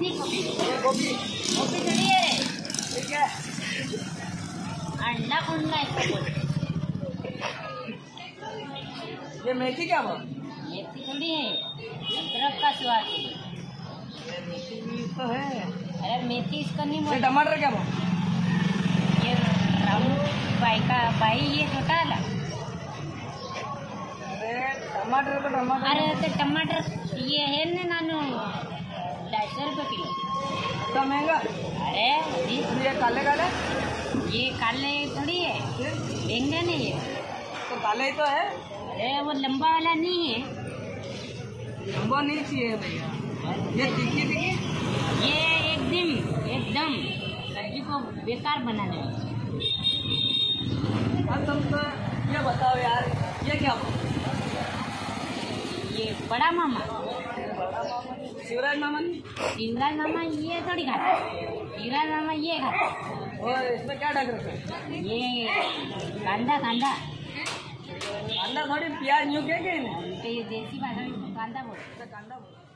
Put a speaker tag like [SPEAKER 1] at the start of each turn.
[SPEAKER 1] गोभी गोभी है ये मेथी क्या हुआ?
[SPEAKER 2] मेथी थोड़ी है अदरक का स्वाद है
[SPEAKER 1] मेथी भी तो है।
[SPEAKER 2] अरे मेथी इसका नहीं मोटा
[SPEAKER 1] टमाटर क्या हुआ?
[SPEAKER 2] ये भाई का भाई ये छोटा वाला
[SPEAKER 1] टमाटर का टमाटर
[SPEAKER 2] अरे तो टमाटर ये है ना नानू?
[SPEAKER 1] इतना महँगा?
[SPEAKER 2] अरे
[SPEAKER 1] ये काले काले?
[SPEAKER 2] ये काले थोड़ी है। बैंगन है। ये
[SPEAKER 1] तो काले ही तो है।
[SPEAKER 2] अरे वो लंबा वाला नहीं है।
[SPEAKER 1] लंबा नहीं चाहिए भैया। ये तीखी तीखी।
[SPEAKER 2] ये एकदम एकदम सब्ज़ी को बेकार बनाने
[SPEAKER 1] अब तुम तो ये बताओ यार ये क्या
[SPEAKER 2] ये बड़ा मामा?
[SPEAKER 1] शिवराज मामा नहीं?
[SPEAKER 2] शिवराज मामा ये थोड़ी खाता शिवराज मामा ये खाता
[SPEAKER 1] और इसमें क्या डाल रखा है?
[SPEAKER 2] ये कांदा कांदा।
[SPEAKER 1] कांदा थोड़ी प्याज न्यू क्या
[SPEAKER 2] देसी भाषा में कांदा बोलते
[SPEAKER 1] कांदा बोलो।